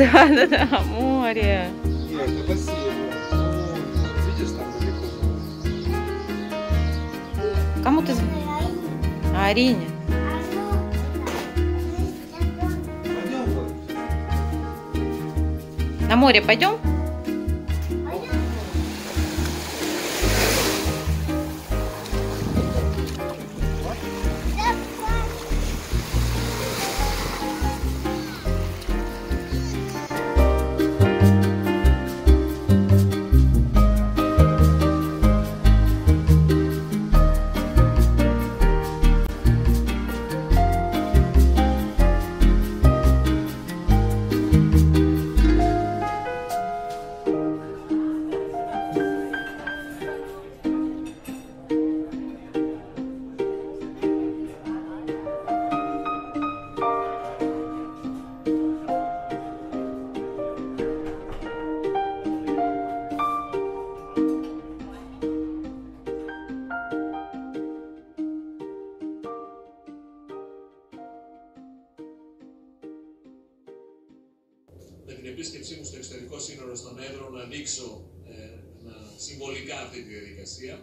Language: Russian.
Да, да, да, море. Нет, это бассейн. Вон, Видишь, там далеко. Кому ты звонишь? Арине. На море пойдем? Με την επίσκεψή μου στο εξωτερικό σύνορο στον Εύρο να ανοίξω ε, να, συμβολικά αυτή τη διαδικασία.